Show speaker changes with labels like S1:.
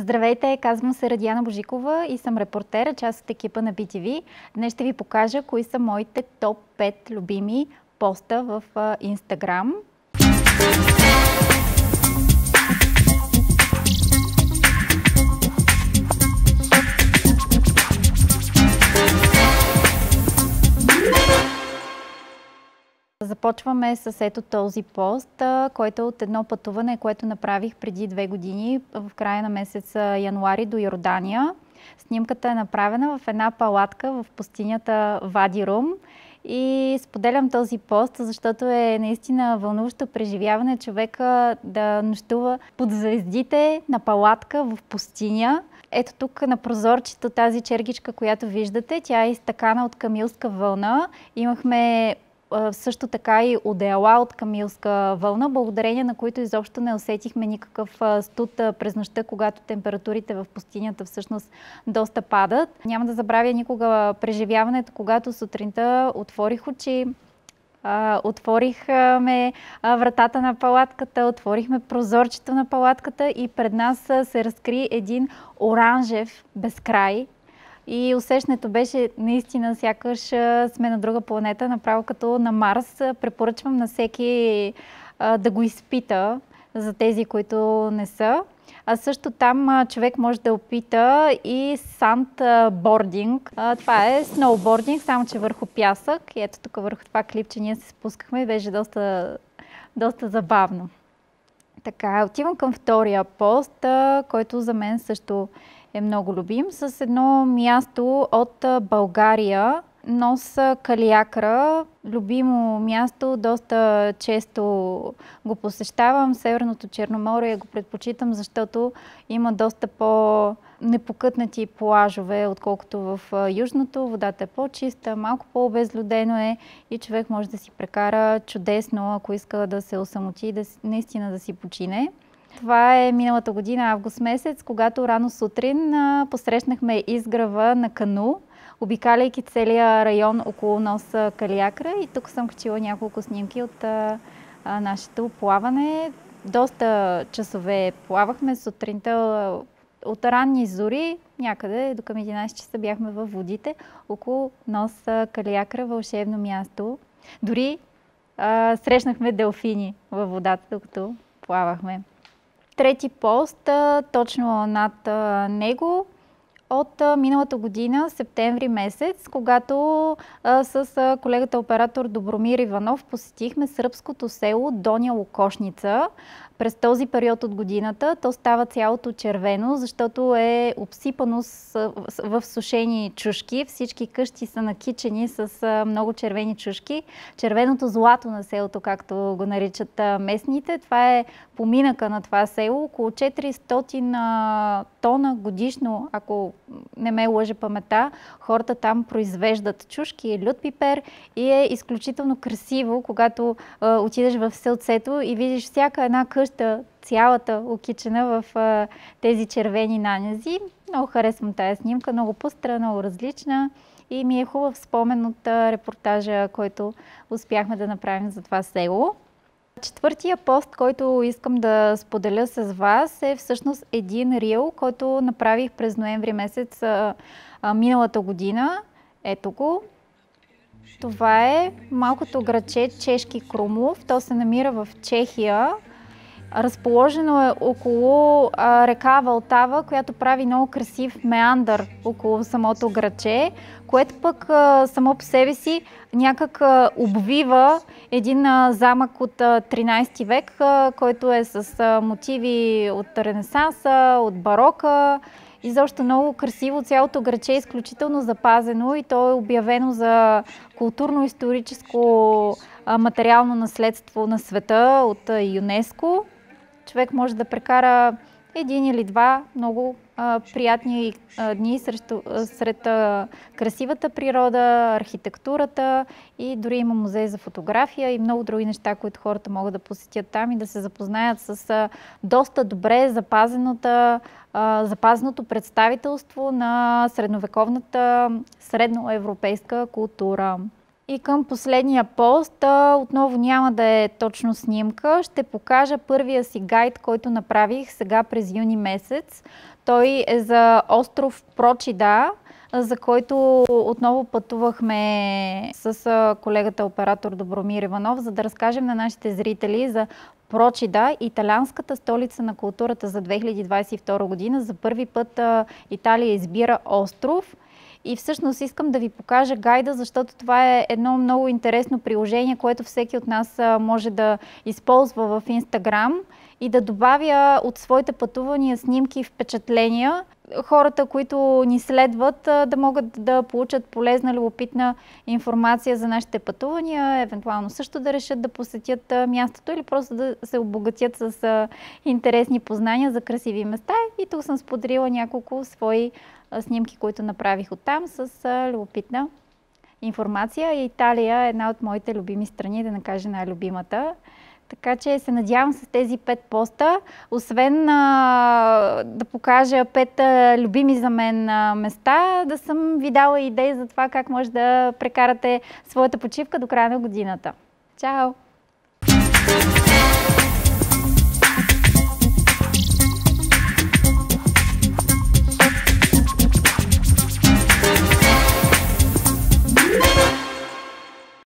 S1: Здравейте, казвам се Радиана Божикова и съм репортер, част от екипа на BTV. Днес ще ви покажа кои са моите топ 5 любими поста в Инстаграм. Започваме с ето този пост, който е от едно пътуване, което направих преди две години в края на месец януари до Йордания. Снимката е направена в една палатка в пустинята Вади Рум. И споделям този пост, защото е наистина вълнуващо преживяване човека да нощува под звездите на палатка в пустиня. Ето тук на прозорчето тази чергичка, която виждате, тя е изтъкана от камилска вълна. Имахме също така и одеяла от камилска вълна, благодарение на които изобщо не усетихме никакъв студ през нощта, когато температурите в пустинята всъщност доста падат. Няма да забравя никога преживяването, когато сутринта отворих очи, отворихме вратата на палатката, отворихме прозорчето на палатката и пред нас се разкри един оранжев безкрай, и усещането беше наистина сякаш сме на друга планета, направо като на Марс. Препоръчвам на всеки да го изпита за тези, които не са. А също там човек може да опита и сандбординг. Това е сноубординг, само че върху пясък. И ето тук върху това клипче ние се спускахме и беше доста, доста забавно. Така, отивам към втория пост, който за мен също много любим, с едно място от България, Нос Калиакра, любимо място, доста често го посещавам. Северното Черноморие го предпочитам, защото има доста по непокътнати плажове, отколкото в южното. Водата е по-чиста, малко по-обезлюдено е и човек може да си прекара чудесно, ако иска да се осамоти и да, наистина да си почине. Това е миналата година, август месец, когато рано сутрин посрещнахме изграва на Кану, обикаляйки целия район около нос Калиакра и тук съм качила няколко снимки от нашето плаване. Доста часове плавахме сутринта от ранни зори, някъде до към 11 часа бяхме във водите, около нос Калиакра, вълшебно място. Дори а, срещнахме делфини във водата, докато плавахме трети пост, точно над него, от миналата година, септември месец, когато с колегата оператор Добромир Иванов посетихме сръбското село Доня Лукошница през този период от годината то става цялото червено, защото е обсипано с, в сушени чушки. Всички къщи са накичени с много червени чушки. Червеното злато на селото, както го наричат местните. Това е поминъка на това село. Около 400 тона годишно, ако не ме лъже памета, хората там произвеждат чушки и лют пипер и е изключително красиво, когато а, отидеш в селцето и видиш всяка една къща цялата окичена в а, тези червени нанези. Много харесвам тази снимка, много пъстра, много различна и ми е хубав спомен от а, репортажа, който успяхме да направим за това село. Четвъртия пост, който искам да споделя с вас е всъщност един рил, който направих през ноември месец а, а, миналата година. Ето го. Това е малкото граче Чешки Крумлов. То се намира в Чехия, Разположено е около а, река Валтава, която прави много красив меандър около самото граче, което пък само по себе си някак обвива един замък от а, 13 век, който е с мотиви от Ренесанса, от барока. И защо много красиво, цялото граче е изключително запазено и то е обявено за културно-историческо материално наследство на света от ЮНЕСКО човек може да прекара един или два много приятни дни срещу, сред красивата природа, архитектурата и дори има музей за фотография и много други неща, които хората могат да посетят там и да се запознаят с доста добре запазеното, а, запазеното представителство на средновековната средноевропейска култура. И към последния пост, отново няма да е точно снимка, ще покажа първия си гайд, който направих сега през юни месец. Той е за остров Прочида, за който отново пътувахме с колегата оператор Добромир Иванов, за да разкажем на нашите зрители за Прочида, италианската столица на културата за 2022 година. За първи път Италия избира остров – и всъщност искам да ви покажа гайда, защото това е едно много интересно приложение, което всеки от нас може да използва в Инстаграм и да добавя от своите пътувания снимки и впечатления. Хората, които ни следват, да могат да получат полезна, любопитна информация за нашите пътувания, евентуално също да решат да посетят мястото или просто да се обогатят с интересни познания за красиви места. И тук съм споделила няколко свои снимки, които направих оттам с любопитна информация. Италия е една от моите любими страни, да не най-любимата. Така че се надявам с тези пет поста, освен а, да покажа пет а, любими за мен а, места, да съм ви дала идеи за това как може да прекарате своята почивка до края на годината. Чао!